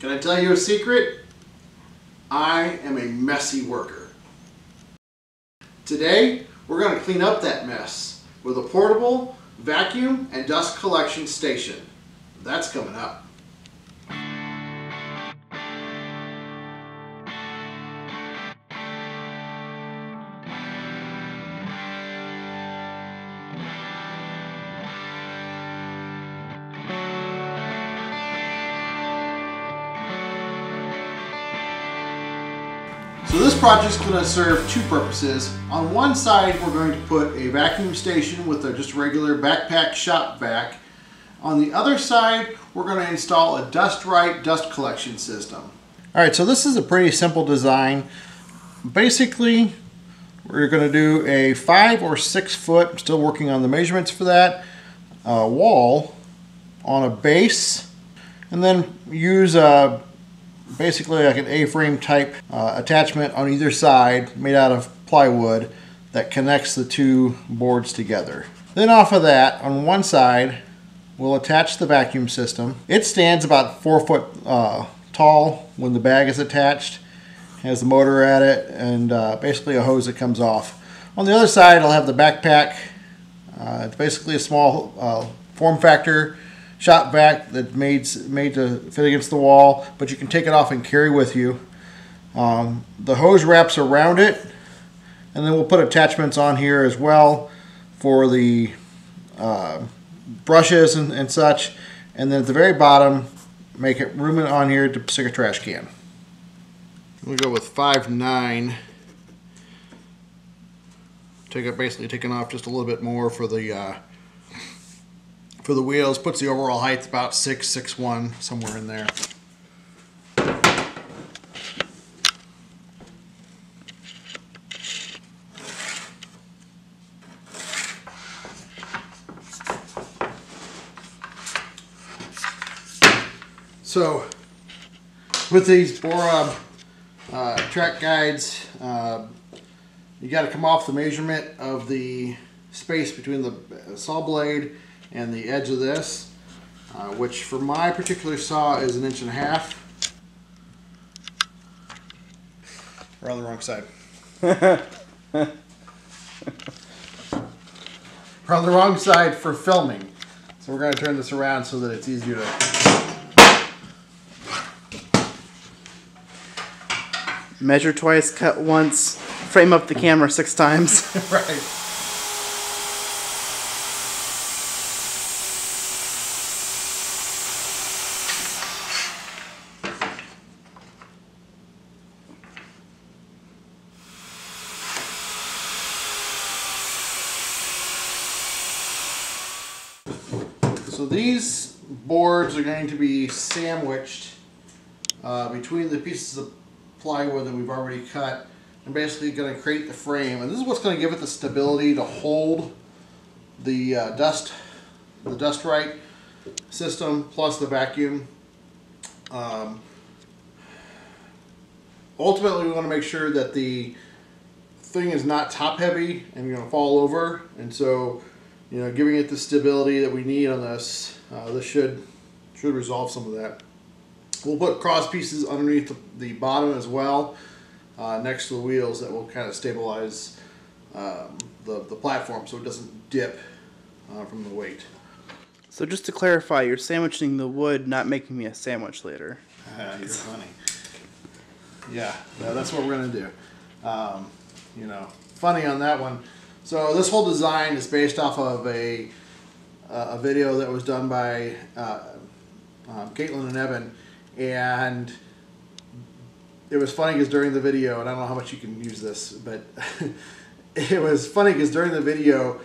Can I tell you a secret? I am a messy worker. Today, we're going to clean up that mess with a portable vacuum and dust collection station. That's coming up. So this project is going to serve two purposes. On one side, we're going to put a vacuum station with a just regular backpack shop vac. On the other side, we're going to install a Dust Right dust collection system. All right, so this is a pretty simple design. Basically, we're going to do a five or six foot, still working on the measurements for that, uh, wall on a base, and then use a basically like an A-frame type uh, attachment on either side made out of plywood that connects the two boards together. Then off of that, on one side, we'll attach the vacuum system. It stands about four foot uh, tall when the bag is attached. Has the motor at it and uh, basically a hose that comes off. On the other side, I'll have the backpack. Uh, it's basically a small uh, form factor shop vac that's made made to fit against the wall, but you can take it off and carry with you. Um, the hose wraps around it, and then we'll put attachments on here as well for the uh, brushes and, and such. And then at the very bottom, make it room on here to stick a trash can. We'll go with five nine. Take it basically taking off just a little bit more for the uh, for the wheels. Puts the overall height about six, six one, somewhere in there. So, with these Bora uh, track guides, uh, you got to come off the measurement of the space between the saw blade and the edge of this, uh, which for my particular saw is an inch and a half. We're on the wrong side. We're on the wrong side for filming. So we're going to turn this around so that it's easier to... Measure twice, cut once, frame up the camera six times. right. So these boards are going to be sandwiched uh, between the pieces of plywood that we've already cut and basically going to create the frame. And this is what's going to give it the stability to hold the uh, dust, the dust right system plus the vacuum. Um, ultimately, we want to make sure that the thing is not top heavy and going to fall over. And so, you know, giving it the stability that we need on this, uh, this should should resolve some of that. We'll put cross pieces underneath the, the bottom as well, uh, next to the wheels that will kind of stabilize um, the, the platform so it doesn't dip uh, from the weight. So just to clarify, you're sandwiching the wood, not making me a sandwich later. You're funny. Yeah, yeah, that's what we're gonna do. Um, you know, funny on that one. So this whole design is based off of a a video that was done by uh, um, Katelyn and Evan, and it was funny because during the video, and I don't know how much you can use this, but it was funny because during the video,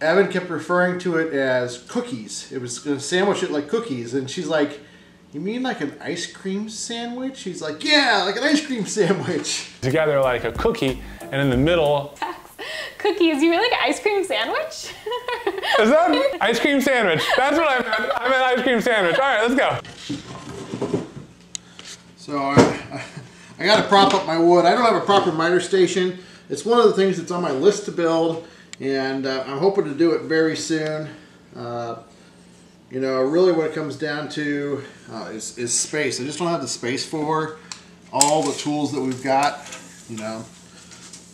Evan kept referring to it as cookies. It was going to sandwich it like cookies, and she's like, "You mean like an ice cream sandwich?" He's like, "Yeah, like an ice cream sandwich." Together like a cookie, and in the middle. Cookies, you mean like ice cream sandwich? Is that ice cream sandwich? That's what I meant. I meant ice cream sandwich. All right, let's go. So I, I got to prop up my wood. I don't have a proper miter station. It's one of the things that's on my list to build, and uh, I'm hoping to do it very soon. Uh, You know, really what it comes down to uh, is, is space. I just don't have the space for all the tools that we've got. You know,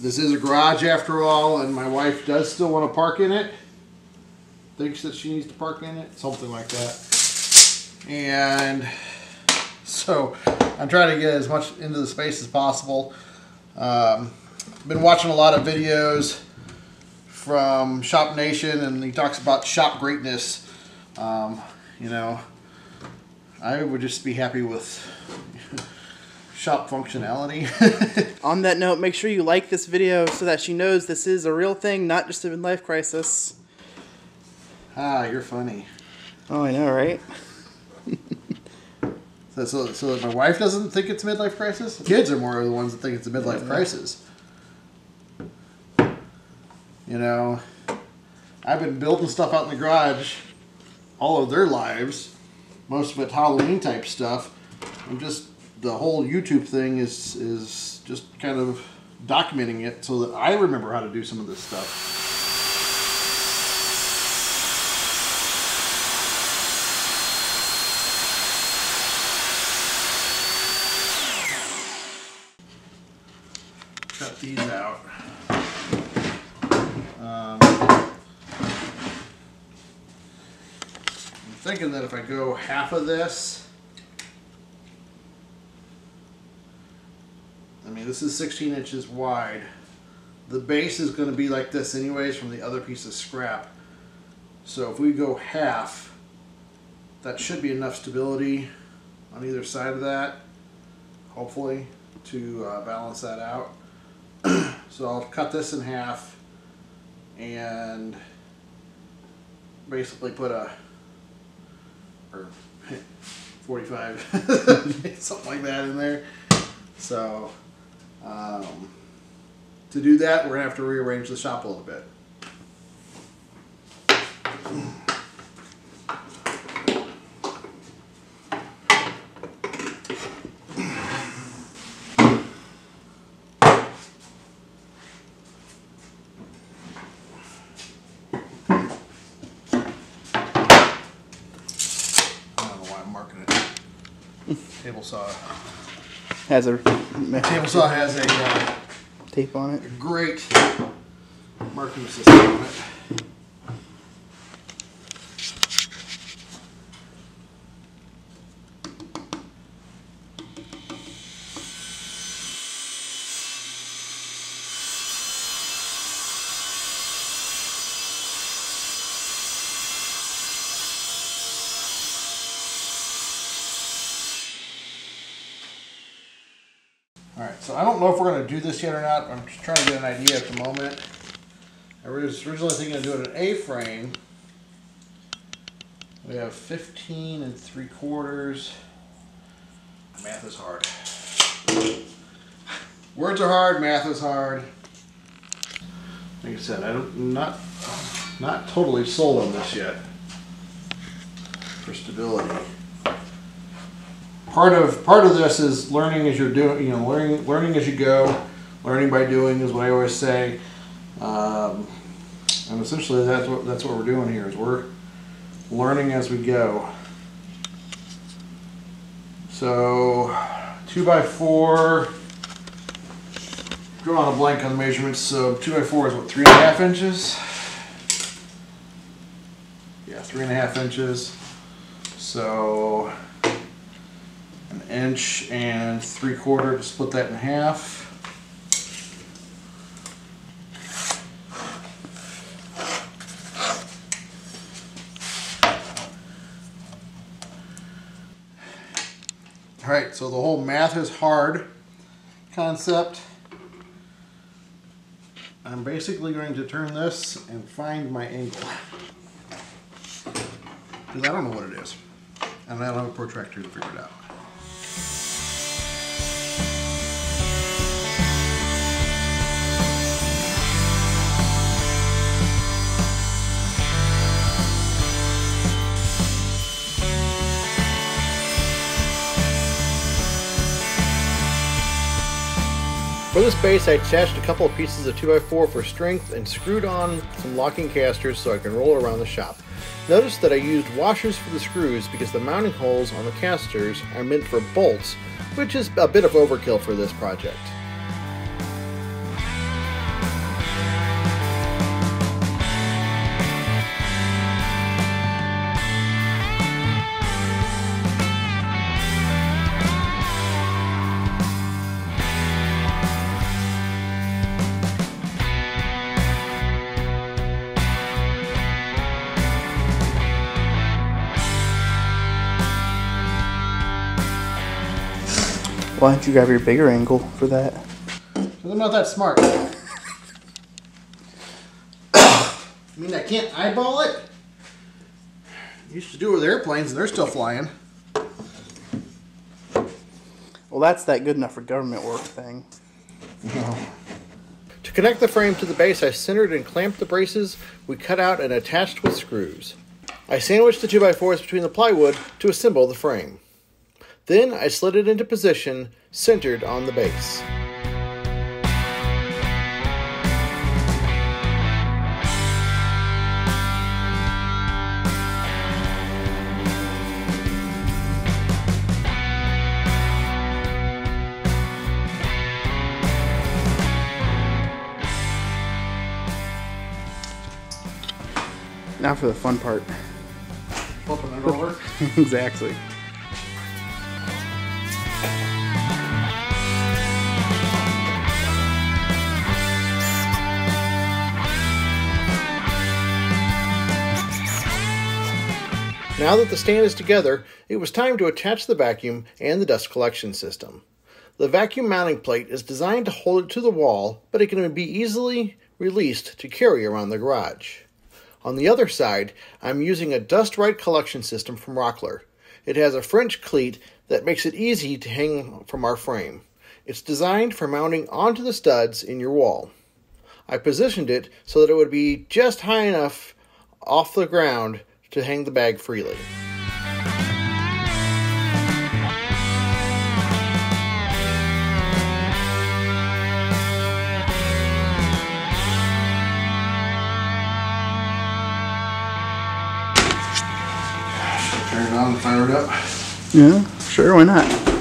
this is a garage after all, and my wife does still want to park in it. Thinks that she needs to park in it, something like that. And so I'm trying to get as much into the space as possible. Um, been watching a lot of videos from Shop Nation, and he talks about shop greatness. Um, you know, I would just be happy with shop functionality. On that note, make sure you like this video so that she knows this is a real thing, not just a midlife crisis. ah, you're funny. Oh, I know, right? So, so, so my wife doesn't think it's a midlife crisis. Kids are more of the ones that think it's a midlife crisis. You know, I've been building stuff out in the garage all of their lives. Most of it Halloween type stuff. I'm just the whole YouTube thing is is just kind of documenting it so that I remember how to do some of this stuff. cut these out. Um, I'm thinking that if I go half of this, Mean, this is 16 inches wide. The base is going to be like this anyways from the other piece of scrap. So if we go half, that should be enough stability on either side of that, hopefully, to uh, balance that out. So I'll cut this in half and basically put a or 45 something like that in there. So um, to do that, we're gonna have to rearrange the shop a little bit. I don't know why I'm marking it. Table saw. Has a Table saw has a uh, tape on it. great marking system on it. So I don't know if we're going to do this yet or not. I'm just trying to get an idea at the moment. I was originally thinking of doing an A-frame. We have 15 and 3 quarters. Math is hard. Words are hard, math is hard. Like I said, I don't, not, not totally sold on this yet for stability part of part of this is learning as you're doing you know learning learning as you go learning by doing is what i always say. Um, and essentially that's what that's what we're doing here is we're learning as we go. So two by four drawing a blank on the measurements. So two by four is what three and a half inches? Yeah three and a half inches. So inch and three quarter to split that in half. All right, so the whole math is hard concept. I'm basically going to turn this and find my angle. Because I don't know what it is. And I don't have a protractor to figure it out. For this base, I attached a couple of pieces of 2x4 for strength and screwed on some locking casters so I can roll around the shop. Notice that I used washers for the screws because the mounting holes on the casters are meant for bolts, which is a bit of overkill for this project. Why don't you grab your bigger angle for that? Because I'm not that smart. I mean, I can't eyeball it. Used to do it with airplanes and they're still flying. Well, that's that good enough for government work thing. To connect the frame to the base, I centered and clamped the braces we cut out and attached with screws. I sandwiched the 2x4s between the plywood to assemble the frame. Then I slid it into position, centered on the base. Now for the fun part. Flipping it over. exactly. Now that the stand is together, it was time to attach the vacuum and the dust collection system. The vacuum mounting plate is designed to hold it to the wall, but it can be easily released to carry around the garage. On the other side, I'm using a Dust Right collection system from Rockler. It has a French cleat that makes it easy to hang from our frame. It's designed for mounting onto the studs in your wall. I positioned it so that it would be just high enough off the ground to hang the bag freely. Turn it on and fire it up. Yeah, sure, why not?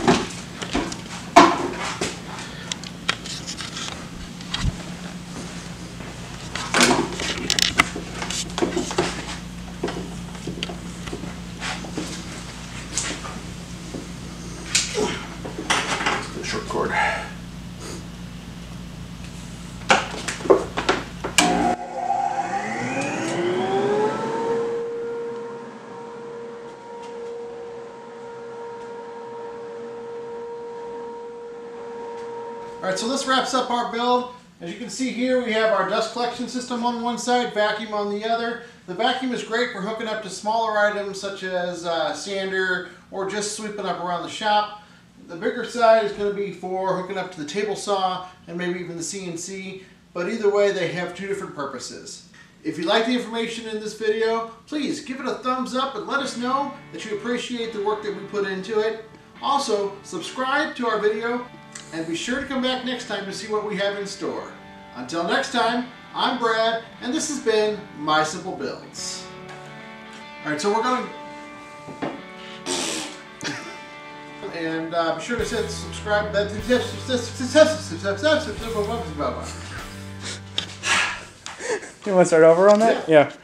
All right, so this wraps up our build. As you can see here, we have our dust collection system on one side, vacuum on the other. The vacuum is great for hooking up to smaller items such as uh, sander or just sweeping up around the shop. The bigger side is going to be for hooking up to the table saw and maybe even the CNC, but either way they have two different purposes. If you like the information in this video, please give it a thumbs up and let us know that you appreciate the work that we put into it. Also, subscribe to our video and be sure to come back next time to see what we have in store. Until next time, I'm Brad, and this has been My Simple Builds. Alright, so we're going. And uh, be sure to hit subscribe. You want to start over on that? Yeah. yeah.